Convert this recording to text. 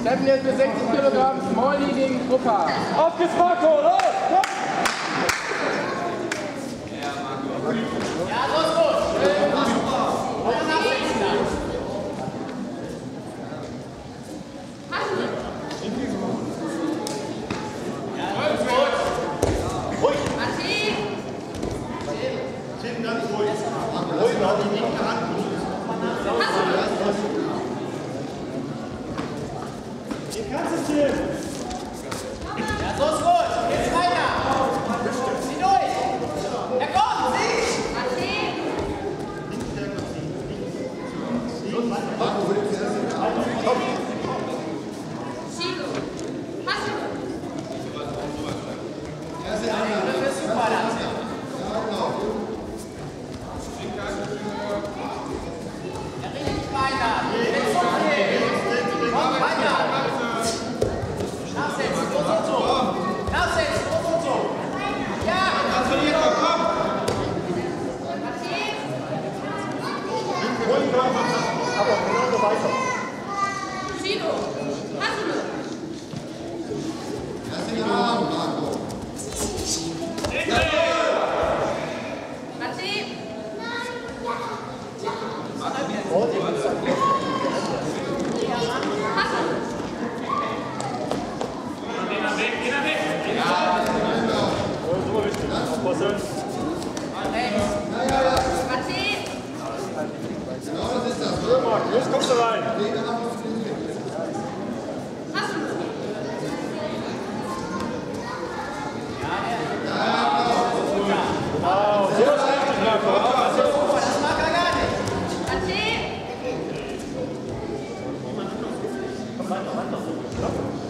Steffen jetzt mit 60 Kilogramm Small Leading Grupper. Auf geht's, Marco! Los! Komm! Ja, ist gut. Schön. Oder nach links dann. Ja, ist gut. Ruhig. Martin. Tim, ganz ruhig. Ruhig, hau die linke Hand. Obrigado. Thanks. 何だそれ?